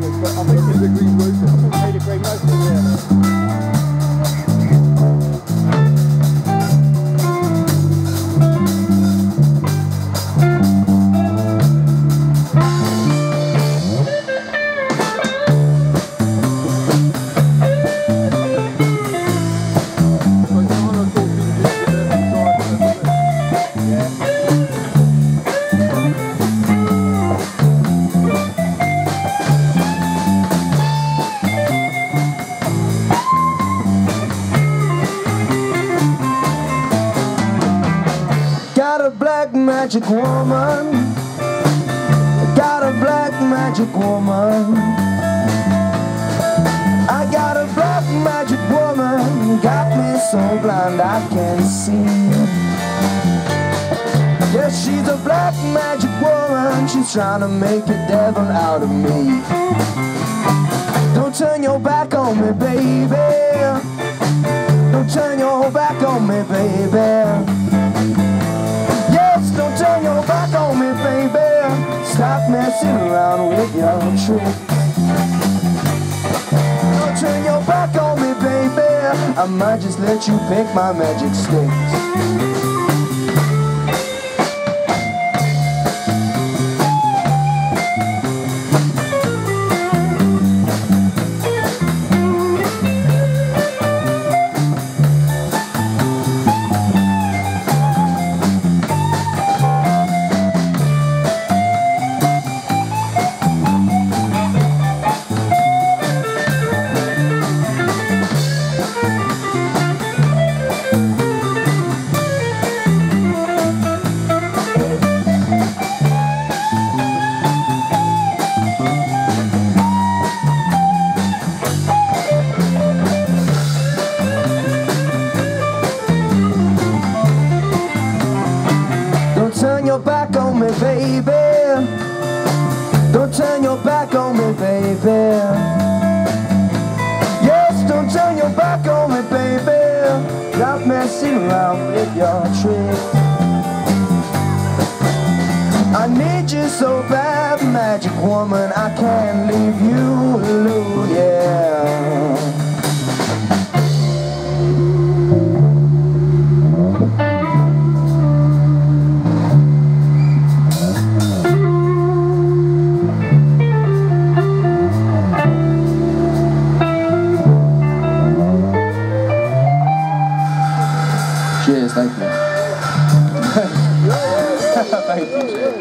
but I think he's a green rooster. I think he's a green rooster, yeah. Magic woman. Got a black magic woman. I got a black magic woman. Got me so blind I can't see. Yeah, she's a black magic woman. She's trying to make a devil out of me. Don't turn your back on me, baby. Don't turn your back on me, baby. Messing around with your tricks. Don't turn your back on me, baby. I might just let you pick my magic sticks. Back on me, baby. Yes, don't turn your back on me, baby. Stop messing around with your tricks. I need you so bad, magic woman. I can't leave you alone, yeah. Cheers, thank you. thank you, cheers.